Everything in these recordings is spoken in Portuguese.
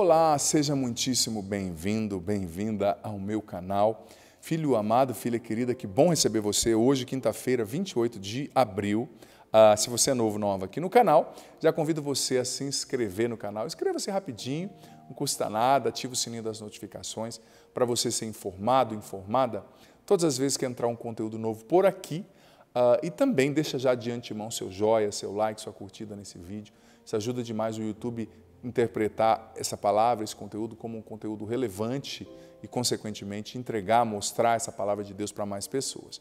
Olá, seja muitíssimo bem-vindo, bem-vinda ao meu canal. Filho amado, filha querida, que bom receber você hoje, quinta-feira, 28 de abril. Ah, se você é novo, nova aqui no canal, já convido você a se inscrever no canal. Inscreva-se rapidinho, não custa nada, ativa o sininho das notificações para você ser informado, informada todas as vezes que entrar um conteúdo novo por aqui. Ah, e também deixa já de antemão seu joia, seu like, sua curtida nesse vídeo. Isso ajuda demais o YouTube interpretar essa palavra, esse conteúdo como um conteúdo relevante e, consequentemente, entregar, mostrar essa palavra de Deus para mais pessoas.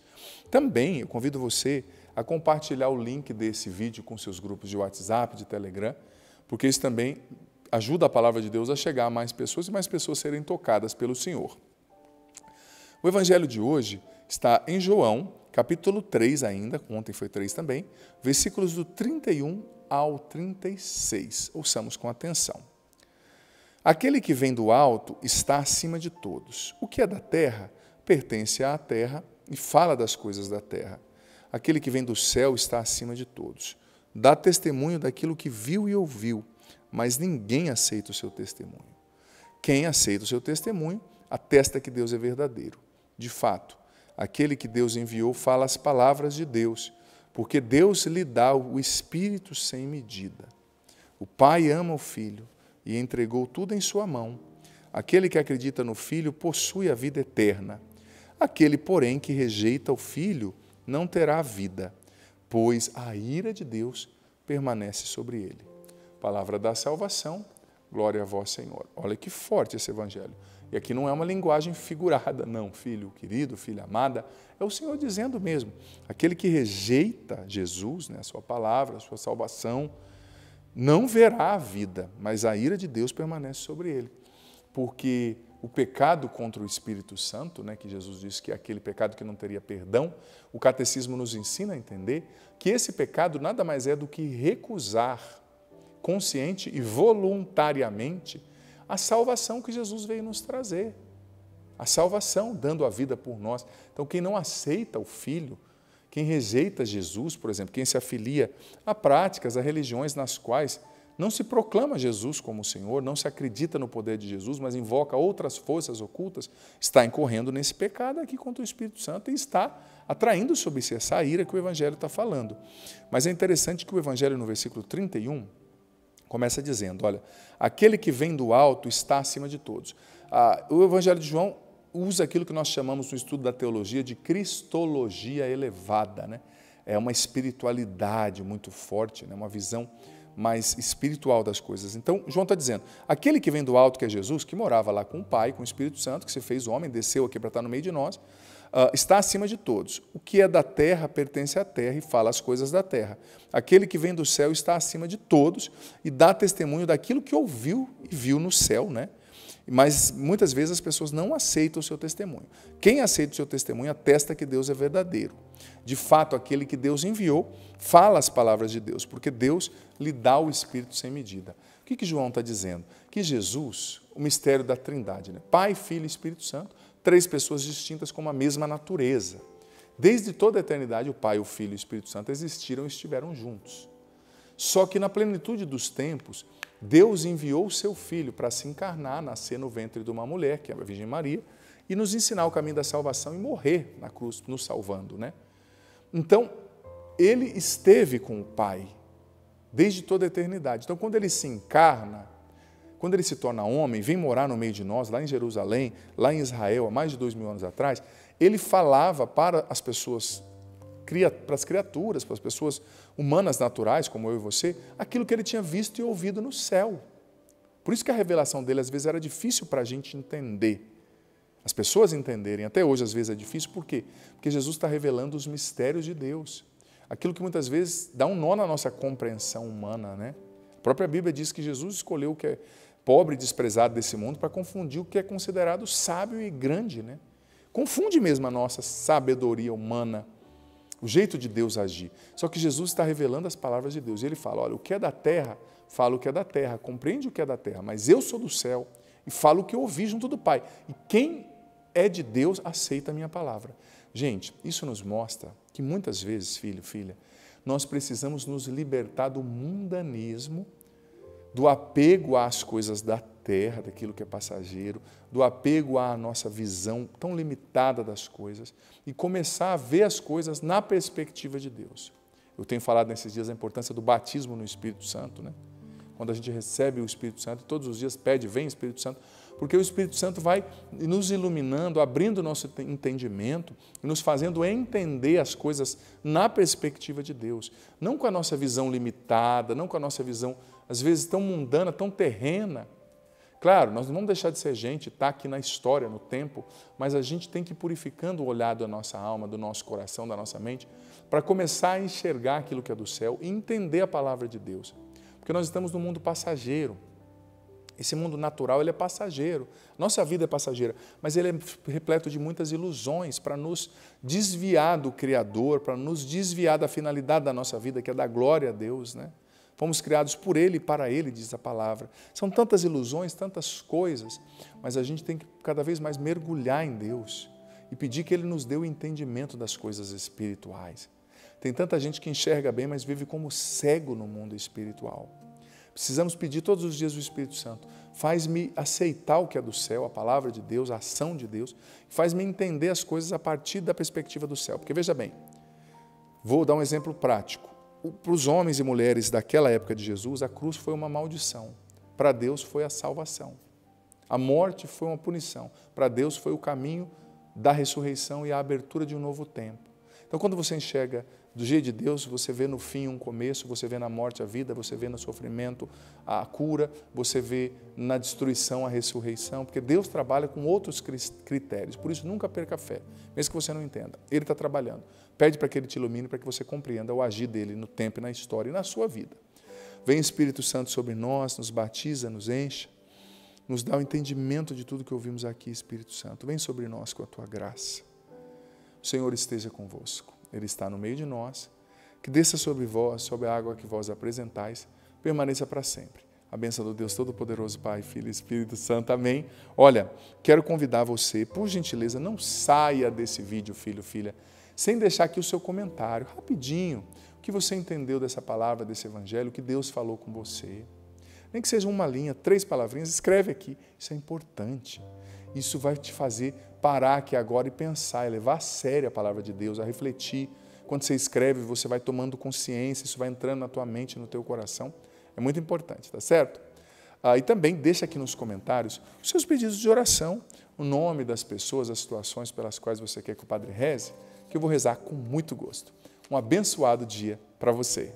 Também eu convido você a compartilhar o link desse vídeo com seus grupos de WhatsApp, de Telegram, porque isso também ajuda a palavra de Deus a chegar a mais pessoas e mais pessoas serem tocadas pelo Senhor. O evangelho de hoje está em João, capítulo 3 ainda, ontem foi 3 também, versículos do 31 ao 36. Ouçamos com atenção. Aquele que vem do alto está acima de todos. O que é da terra pertence à terra e fala das coisas da terra. Aquele que vem do céu está acima de todos. Dá testemunho daquilo que viu e ouviu, mas ninguém aceita o seu testemunho. Quem aceita o seu testemunho atesta que Deus é verdadeiro. De fato, aquele que Deus enviou fala as palavras de Deus porque Deus lhe dá o Espírito sem medida. O Pai ama o Filho e entregou tudo em sua mão. Aquele que acredita no Filho possui a vida eterna. Aquele, porém, que rejeita o Filho não terá vida, pois a ira de Deus permanece sobre ele. Palavra da salvação, glória a vós, Senhor. Olha que forte esse evangelho. E aqui não é uma linguagem figurada, não, filho querido, filha amada, é o Senhor dizendo mesmo. Aquele que rejeita Jesus, né, a sua palavra, a sua salvação, não verá a vida, mas a ira de Deus permanece sobre ele. Porque o pecado contra o Espírito Santo, né, que Jesus disse que é aquele pecado que não teria perdão, o catecismo nos ensina a entender que esse pecado nada mais é do que recusar consciente e voluntariamente a salvação que Jesus veio nos trazer. A salvação, dando a vida por nós. Então, quem não aceita o Filho, quem rejeita Jesus, por exemplo, quem se afilia a práticas, a religiões nas quais não se proclama Jesus como Senhor, não se acredita no poder de Jesus, mas invoca outras forças ocultas, está incorrendo nesse pecado aqui contra o Espírito Santo e está atraindo sobre si essa ira que o Evangelho está falando. Mas é interessante que o Evangelho, no versículo 31, começa dizendo: olha, aquele que vem do alto está acima de todos. Ah, o Evangelho de João usa aquilo que nós chamamos no estudo da teologia de cristologia elevada, né? É uma espiritualidade muito forte, né? uma visão mais espiritual das coisas. Então, João está dizendo: aquele que vem do alto, que é Jesus, que morava lá com o Pai, com o Espírito Santo, que se fez homem, desceu aqui para estar no meio de nós, uh, está acima de todos. O que é da terra pertence à terra e fala as coisas da terra. Aquele que vem do céu está acima de todos e dá testemunho daquilo que ouviu e viu no céu, né? Mas muitas vezes as pessoas não aceitam o seu testemunho. Quem aceita o seu testemunho atesta que Deus é verdadeiro. De fato, aquele que Deus enviou fala as palavras de Deus, porque Deus lhe dá o Espírito sem medida. O que, que João está dizendo? Que Jesus, o mistério da Trindade, né? Pai, Filho e Espírito Santo, três pessoas distintas com a mesma natureza. Desde toda a eternidade, o Pai, o Filho e o Espírito Santo existiram e estiveram juntos. Só que na plenitude dos tempos, Deus enviou o seu Filho para se encarnar, nascer no ventre de uma mulher, que é a Virgem Maria, e nos ensinar o caminho da salvação e morrer na cruz, nos salvando. Né? Então, ele esteve com o Pai desde toda a eternidade. Então, quando ele se encarna, quando ele se torna homem, vem morar no meio de nós, lá em Jerusalém, lá em Israel, há mais de dois mil anos atrás, ele falava para as pessoas, para as criaturas, para as pessoas humanas naturais, como eu e você, aquilo que ele tinha visto e ouvido no céu. Por isso que a revelação dele às vezes era difícil para a gente entender. As pessoas entenderem, até hoje às vezes é difícil, por quê? Porque Jesus está revelando os mistérios de Deus. Aquilo que muitas vezes dá um nó na nossa compreensão humana, né? A própria Bíblia diz que Jesus escolheu o que é pobre e desprezado desse mundo para confundir o que é considerado sábio e grande. Né? Confunde mesmo a nossa sabedoria humana, o jeito de Deus agir. Só que Jesus está revelando as palavras de Deus. E ele fala: olha, o que é da terra, fala o que é da terra, compreende o que é da terra, mas eu sou do céu e falo o que eu ouvi junto do Pai. E quem é de Deus aceita a minha palavra. Gente, isso nos mostra que muitas vezes, filho, filha, nós precisamos nos libertar do mundanismo do apego às coisas da terra, daquilo que é passageiro, do apego à nossa visão tão limitada das coisas e começar a ver as coisas na perspectiva de Deus. Eu tenho falado nesses dias a importância do batismo no Espírito Santo, né? Quando a gente recebe o Espírito Santo, todos os dias pede, vem Espírito Santo, porque o Espírito Santo vai nos iluminando, abrindo o nosso entendimento e nos fazendo entender as coisas na perspectiva de Deus, não com a nossa visão limitada, não com a nossa visão, às vezes, tão mundana, tão terrena. Claro, nós não vamos deixar de ser gente, está aqui na história, no tempo, mas a gente tem que ir purificando o olhar da nossa alma, do nosso coração, da nossa mente, para começar a enxergar aquilo que é do céu e entender a palavra de Deus. Porque nós estamos num mundo passageiro. Esse mundo natural ele é passageiro. Nossa vida é passageira, mas ele é repleto de muitas ilusões para nos desviar do Criador, para nos desviar da finalidade da nossa vida, que é dar glória a Deus, né? Fomos criados por Ele e para Ele, diz a palavra. São tantas ilusões, tantas coisas, mas a gente tem que cada vez mais mergulhar em Deus e pedir que Ele nos dê o entendimento das coisas espirituais. Tem tanta gente que enxerga bem, mas vive como cego no mundo espiritual. Precisamos pedir todos os dias o Espírito Santo. Faz-me aceitar o que é do céu, a palavra de Deus, a ação de Deus. Faz-me entender as coisas a partir da perspectiva do céu. Porque veja bem, vou dar um exemplo prático para os homens e mulheres daquela época de Jesus, a cruz foi uma maldição. Para Deus foi a salvação. A morte foi uma punição. Para Deus foi o caminho da ressurreição e a abertura de um novo tempo. Então, quando você enxerga do jeito de Deus, você vê no fim um começo, você vê na morte a vida, você vê no sofrimento a cura, você vê na destruição a ressurreição, porque Deus trabalha com outros critérios. Por isso, nunca perca fé, mesmo que você não entenda. Ele está trabalhando. Pede para que Ele te ilumine, para que você compreenda o agir dele no tempo na história e na sua vida. Vem Espírito Santo sobre nós, nos batiza, nos enche, nos dá o entendimento de tudo que ouvimos aqui, Espírito Santo. Vem sobre nós com a tua graça. O Senhor esteja convosco. Ele está no meio de nós. Que desça sobre vós, sobre a água que vós apresentais, permaneça para sempre. A bênção do Deus Todo-Poderoso, Pai, Filho e Espírito Santo. Amém. Olha, quero convidar você, por gentileza, não saia desse vídeo, filho, filha, sem deixar aqui o seu comentário, rapidinho. O que você entendeu dessa palavra, desse evangelho, o que Deus falou com você. Nem que seja uma linha, três palavrinhas, escreve aqui. Isso é importante. Isso vai te fazer parar aqui agora e pensar, e levar a sério a palavra de Deus, a refletir. Quando você escreve, você vai tomando consciência, isso vai entrando na tua mente, no teu coração. É muito importante, tá certo? Ah, e também deixa aqui nos comentários os seus pedidos de oração, o nome das pessoas, as situações pelas quais você quer que o Padre reze, que eu vou rezar com muito gosto. Um abençoado dia para você.